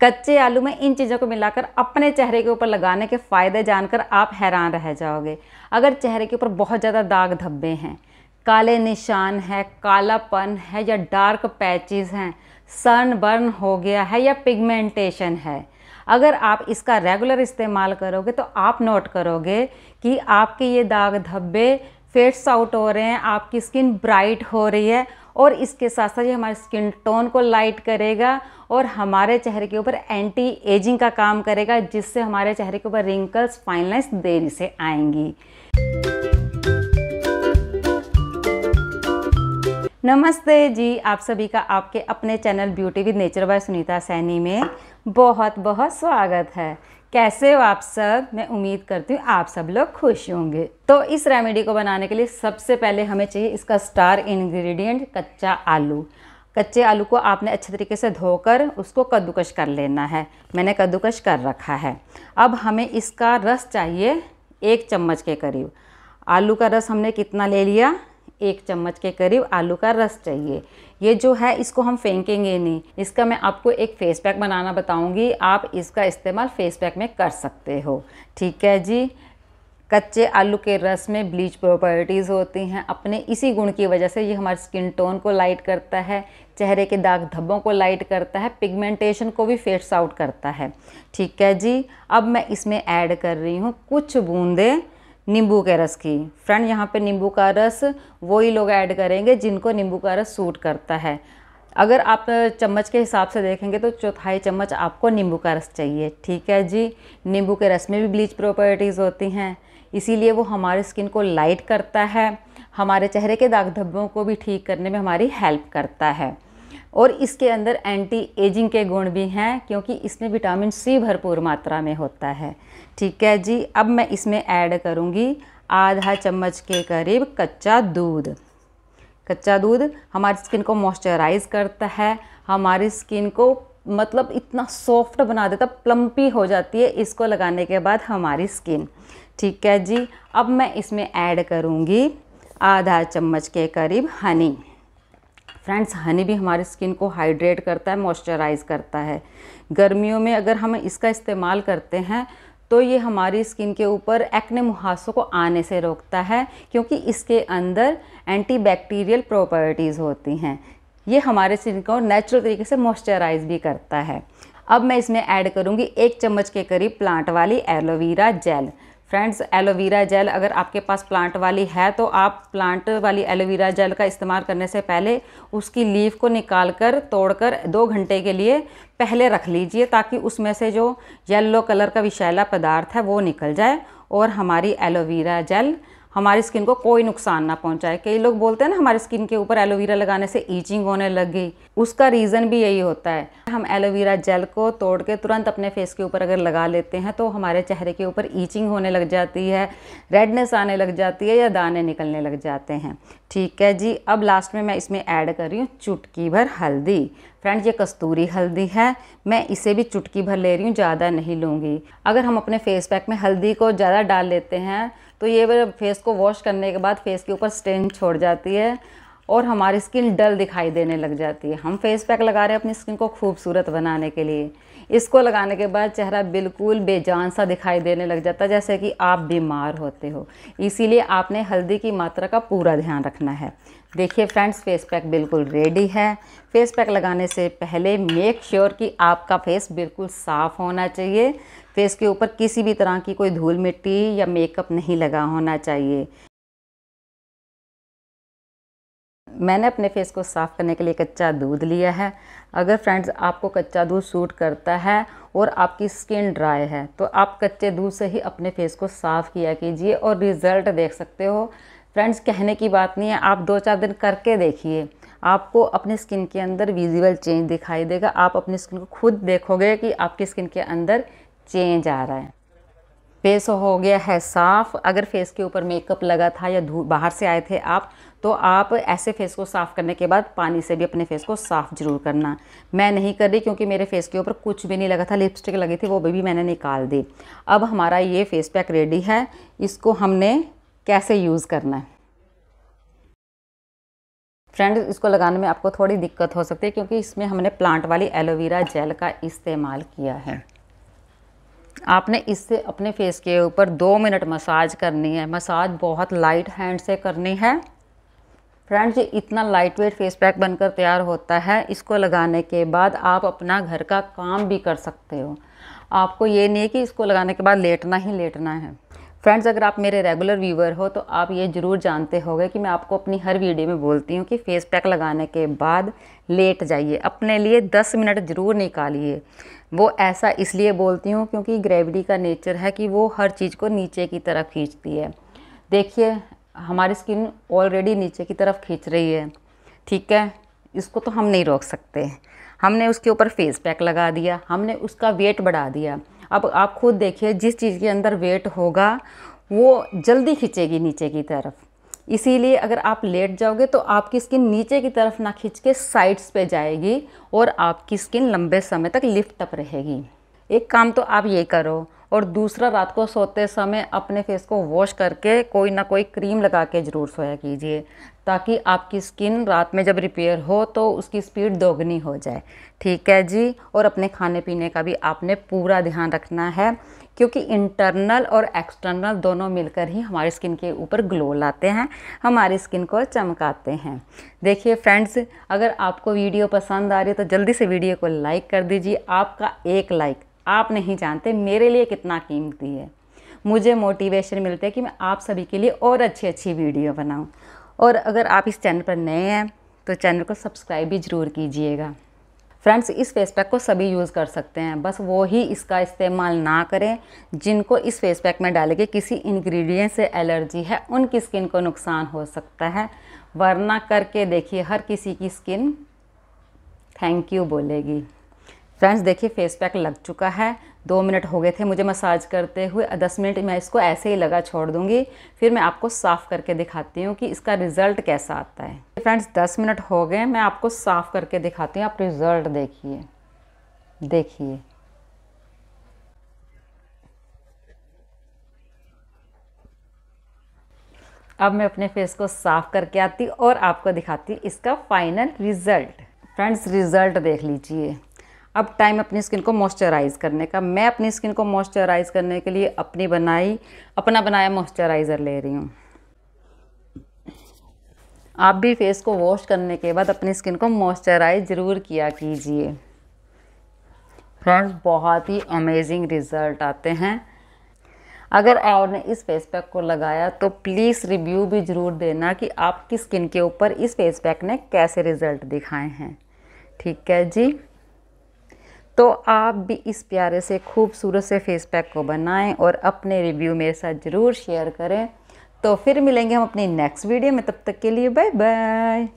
कच्चे आलू में इन चीज़ों को मिलाकर अपने चेहरे के ऊपर लगाने के फ़ायदे जानकर आप हैरान रह जाओगे। अगर चेहरे के ऊपर बहुत ज़्यादा दाग धब्बे हैं, काले निशान है, कालापन है या डार्क पैचेस हैं, सन बर्न हो गया है या पिगमेंटेशन है, अगर आप इसका रेगुलर इस्तेमाल करोगे तो आप नोट करोगे कि आपके ये दाग धब्बे फेड्स आउट हो रहे हैं, आपकी स्किन ब्राइट हो रही है और इसके साथ साथ ये हमारे स्किन टोन को लाइट करेगा और हमारे चेहरे के ऊपर एंटी एजिंग का काम करेगा, जिससे हमारे चेहरे के ऊपर रिंकल्स फाइनलाइज देरी से आएँगी। नमस्ते जी, आप सभी का आपके अपने channel beauty with nature by Sunita Saini में बहुत बहुत स्वागत है। कैसे हो आप सब? मैं उम्मीद करती हूँ आप सब लोग खुश होंगे। तो इस रेमेडी को बनाने के लिए सबसे पहले हमें चाहिए इसका स्टार इंग्रेडिएंट कच्चा आलू। कच्चे आलू को आपने अच्छे तरीके से धोकर उसको कद्दूकश कर लेना है। मैंने कद्दूकश कर रखा है। अब हमें इसका रस चाहिए एक चम्मच के करीब। आलू का रस हमने कितना ले लिया? एक चम्मच के करीब आलू का रस चाहिए। ये जो है, इसको हम फेंकेंगे नहीं। इसका मैं आपको एक फेस पैक बनाना बताऊँगी। आप इसका इस्तेमाल फेस पैक में कर सकते हो। ठीक है जी? कच्चे आलू के रस में ब्लीच प्रॉपर्टीज़ होती हैं। अपने इसी गुण की वजह से ये हमारे स्किन टोन को लाइट करता है, चेहरे के दाग धब्बों को लाइट करता है पिगमेंटेशन को भी फेट्स आउट करता है। ठीक है जी? अब मैं इसमें ऐड कर रही हूँ कुछ बूंदे। नींबू के रस की। फ्रेंड, यहाँ पे नींबू का रस वही लोग ऐड करेंगे जिनको नींबू का रस सूट करता है। अगर आप चम्मच के हिसाब से देखेंगे तो चौथाई चम्मच आपको नींबू का रस चाहिए, ठीक है जी? नींबू के रस में भी ब्लीच प्रॉपर्टीज़ होती हैं, इसीलिए वो हमारे स्किन को लाइट करता है, हमारे चेहरे के दाग धब्बों को भी ठीक करने में हमारी हेल्प करता है। और इसके अंदर एंटी एजिंग के गुण भी हैं, क्योंकि इसमें विटामिन सी भरपूर मात्रा में होता है। ठीक है जी, अब मैं इसमें ऐड करूँगी आधा चम्मच के करीब कच्चा दूध। कच्चा दूध हमारी स्किन को मॉइस्चराइज करता है, हमारी स्किन को मतलब इतना सॉफ्ट बना देता प्लम्पी हो जाती है इसको लगाने के बाद हमारी स्किन ठीक है जी, अब मैं इसमें ऐड करूँगी आधा चम्मच के करीब हनी फ्रेंड्स, हनी भी हमारी स्किन को हाइड्रेट करता है, मॉइस्चराइज करता है। गर्मियों में अगर हम इसका इस्तेमाल करते हैं तो ये हमारी स्किन के ऊपर एक्ने मुहासों को आने से रोकता है, क्योंकि इसके अंदर एंटीबैक्टीरियल प्रॉपर्टीज़ होती हैं। ये हमारे स्किन को नेचुरल तरीके से मॉइस्चराइज भी करता है। अब मैं इसमें ऐड करूँगी एक चम्मच के करीब प्लांट वाली aloe vera gel. Friends aloe vera gel अगर आपके पास प्लांट वाली है तो आप प्लांट वाली एलोवेरा जेल का इस्तेमाल करने से पहले उसकी लीफ को निकाल कर तोड़ कर दो घंटे के लिए पहले रख लीजिए, ताकि उसमें से जो येलो कलर का विशैला पदार्थ है, वो निकल जाए और हमारी एलोवेरा जेल हमारी स्किन को कोई नुकसान ना पहुँचाए। कई लोग बोलते हैं ना, हमारी स्किन के ऊपर एलोवेरा लगाने से ईचिंग होने लग गई। उसका रीज़न भी यही होता है। हम एलोवेरा जेल को तोड़ के तुरंत अपने फेस के ऊपर अगर लगा लेते हैं तो हमारे चेहरे के ऊपर ईचिंग होने लग जाती है, रेडनेस आने लग जाती है या दाने निकलने लग जाते हैं। ठीक है जी, अब लास्ट में मैं इसमें ऐड कर रही हूँ चुटकी भर हल्दी। फ्रेंड्स ये कस्तूरी हल्दी है। मैं इसे भी चुटकी भर ले रही हूँ, ज़्यादा नहीं लूँगी। अगर हम अपने फेस पैक में हल्दी को ज़्यादा डाल लेते हैं तो ये फेस को वॉश करने के बाद फेस के ऊपर स्टेन छोड़ जाती है और हमारी स्किन डल दिखाई देने लग जाती है। हम फेस पैक लगा रहे हैं अपनी स्किन को खूबसूरत बनाने के लिए। इसको लगाने के बाद चेहरा बिल्कुल बेजान सा दिखाई देने लग जाता है, जैसे कि आप बीमार होते हो। इसीलिए आपने हल्दी की मात्रा का पूरा ध्यान रखना है। देखिए फ्रेंड्स, फेस पैक बिल्कुल रेडी है। फेस पैक लगाने से पहले मेक श्योर कि आपका फेस बिल्कुल साफ़ होना चाहिए। फेस के ऊपर किसी भी तरह की कोई धूल मिट्टी या मेकअप नहीं लगा होना चाहिए। मैंने अपने फेस को साफ़ करने के लिए कच्चा दूध लिया है। अगर फ्रेंड्स आपको कच्चा दूध सूट करता है और आपकी स्किन ड्राई है तो आप कच्चे दूध से ही अपने फेस को साफ़ किया कीजिए और रिज़ल्ट देख सकते हो। फ्रेंड्स कहने की बात नहीं है, आप दो चार दिन करके देखिए। आपको अपनी स्किन के अंदर विजिबल चेंज दिखाई देगा। आप अपनी स्किन को खुद देखोगे कि आपकी स्किन के अंदर चेंज आ रहा है। फेस हो गया है साफ़। अगर फेस के ऊपर मेकअप लगा था या धूप बाहर से आए थे आप तो आप ऐसे फेस को साफ़ करने के बाद पानी से भी अपने फेस को साफ़ ज़रूर करना। मैं नहीं कर रही क्योंकि मेरे फेस के ऊपर कुछ भी नहीं लगा था। लिपस्टिक लगी थी, वो भी मैंने निकाल दी। अब हमारा ये फेस पैक रेडी है। इसको हमने कैसे यूज़ करना है? फ्रेंड्स इसको लगाने में आपको थोड़ी दिक्कत हो सकती है क्योंकि इसमें हमने प्लांट वाली एलोवेरा जेल का इस्तेमाल किया है। आपने इससे अपने फेस के ऊपर दो मिनट मसाज करनी है। मसाज बहुत लाइट हैंड से करनी है। फ्रेंड्स ये इतना लाइट वेट फेस पैक बनकर तैयार होता है, इसको लगाने के बाद आप अपना घर का काम भी कर सकते हो। आपको ये नहीं है कि इसको लगाने के बाद लेटना ही लेटना है। फ्रेंड्स अगर आप मेरे रेगुलर व्यूवर हो तो आप ये ज़रूर जानते होंगे कि मैं आपको अपनी हर वीडियो में बोलती हूँ कि फेस पैक लगाने के बाद लेट जाइए। अपने लिए 10 मिनट ज़रूर निकालिए। वो ऐसा इसलिए बोलती हूँ क्योंकि ग्रेविटी का नेचर है कि वो हर चीज़ को नीचे की तरफ़ खींचती है। देखिए, हमारी स्किन ऑलरेडी नीचे की तरफ़ खींच रही है। ठीक है? इसको तो हम नहीं रोक सकते। हमने उसके ऊपर फेस पैक लगा दिया। हमने उसका वेट बढ़ा दिया। अब आप खुद देखिए, जिस चीज़ के अंदर वेट होगा, वो जल्दी खींचेगी नीचे की तरफ़। इसीलिए अगर आप लेट जाओगे तो आपकी स्किन नीचे की तरफ़ ना खींच के साइड्स पे जाएगी और आपकी स्किन लंबे समय तक लिफ्ट अप रहेगी। एक काम तो आप ये करो और दूसरा रात को सोते समय अपने फेस को वॉश करके कोई ना कोई क्रीम लगा के ज़रूर सोया कीजिए, ताकि आपकी स्किन रात में जब रिपेयर हो तो उसकी स्पीड दोगुनी हो जाए। ठीक है जी? और अपने खाने पीने का भी आपने पूरा ध्यान रखना है, क्योंकि इंटरनल और एक्सटर्नल दोनों मिलकर ही हमारी स्किन के ऊपर ग्लो लाते हैं, हमारी स्किन को चमकाते हैं। देखिए फ्रेंड्स अगर आपको वीडियो पसंद आ रही है तो जल्दी से वीडियो को लाइक कर दीजिए, आपका एक लाइक आप नहीं जानते मेरे लिए कितना कीमती है। मुझे मोटिवेशन मिलता है कि मैं आप सभी के लिए और अच्छी अच्छी वीडियो बनाऊँ। और अगर आप इस चैनल पर नए हैं तो चैनल को सब्सक्राइब भी ज़रूर कीजिएगा। फ्रेंड्स, इस फेस पैक को सभी यूज़ कर सकते हैं। बस वो ही इसका इस्तेमाल ना करें, जिनको इस फेस पैक में डाले के किसी इंग्रेडिएंट से एलर्जी है, उनकी स्किन को नुकसान हो सकता है। वरना करके देखिए, हर किसी की स्किन थैंक यू बोलेगी। फ्रेंड्स, देखिए, फेस पैक लग चुका है। दो मिनट हो गए थे मुझे मसाज करते हुए दस मिनट मैं इसको ऐसे ही लगा छोड़ दूँगी। फिर मैं आपको साफ़ करके दिखाती हूँ कि इसका रिज़ल्ट कैसा आता है। फ्रेंड्स, दस मिनट हो गए, मैं आपको साफ़ करके दिखाती हूँ। आप रिज़ल्ट देखिए। देखिए। अब मैं अपने फेस को साफ़ करके आती और आपको दिखाती इसका फाइनल रिज़ल्ट। फ्रेंड्स, रिज़ल्ट देख लीजिए। अब टाइम अपनी स्किन को मॉइस्चराइज़ करने का। मैं अपनी स्किन को मॉइस्चराइज़ करने के लिए अपनी बनाई, अपना बनाया मॉइस्चराइज़र ले रही हूँ। आप भी फेस को वॉश करने के बाद अपनी स्किन को मॉइस्चराइज ज़रूर किया कीजिए। फ्रेंड्स बहुत ही अमेजिंग रिज़ल्ट आते हैं। अगर आपने इस फेस पैक को लगाया तो प्लीज़ रिव्यू भी ज़रूर देना कि आपकी स्किन के ऊपर इस फेस पैक ने कैसे रिज़ल्ट दिखाए हैं। ठीक है जी? तो आप भी इस प्यारे से, खूबसूरत से फेस पैक को बनाएँ और अपने रिव्यू मेरे साथ ज़रूर शेयर करें। तो फिर मिलेंगे हम अपनी नेक्स्ट वीडियो में, तब तक के लिए बाय बाय